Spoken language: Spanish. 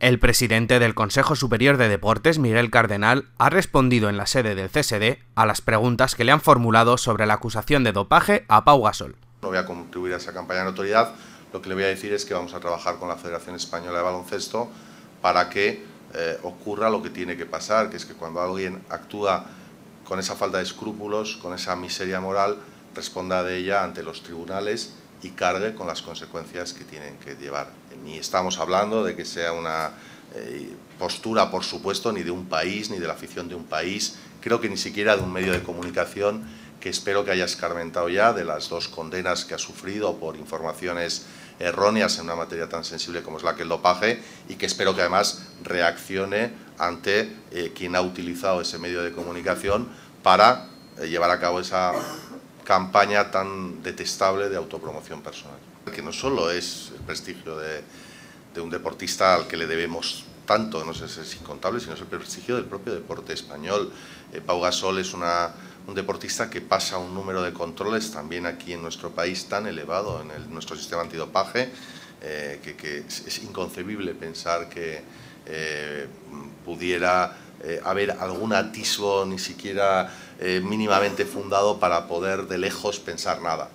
El presidente del Consejo Superior de Deportes, Miguel Cardenal, ha respondido en la sede del CSD a las preguntas que le han formulado sobre la acusación de dopaje a Pau Gasol. No voy a contribuir a esa campaña de autoridad, lo que le voy a decir es que vamos a trabajar con la Federación Española de Baloncesto para que eh, ocurra lo que tiene que pasar, que es que cuando alguien actúa con esa falta de escrúpulos, con esa miseria moral, responda de ella ante los tribunales y cargue con las consecuencias que tienen que llevar. Ni estamos hablando de que sea una eh, postura, por supuesto, ni de un país, ni de la afición de un país, creo que ni siquiera de un medio de comunicación que espero que haya escarmentado ya de las dos condenas que ha sufrido por informaciones erróneas en una materia tan sensible como es la que el dopaje y que espero que además reaccione ante eh, quien ha utilizado ese medio de comunicación para eh, llevar a cabo esa campaña tan detestable de autopromoción personal. Que no solo es el prestigio de, un deportista al que le debemos tanto, no sé si es incontable, sino es el prestigio del propio deporte español. Eh, Pau Gasol es un deportista que pasa un número de controles también aquí en nuestro país tan elevado en nuestro sistema antidopaje, eh, que, es, inconcebible pensar que eh, pudiera eh, haber algún atisbo ni siquiera eh, mínimamente fundado para poder de lejos pensar nada.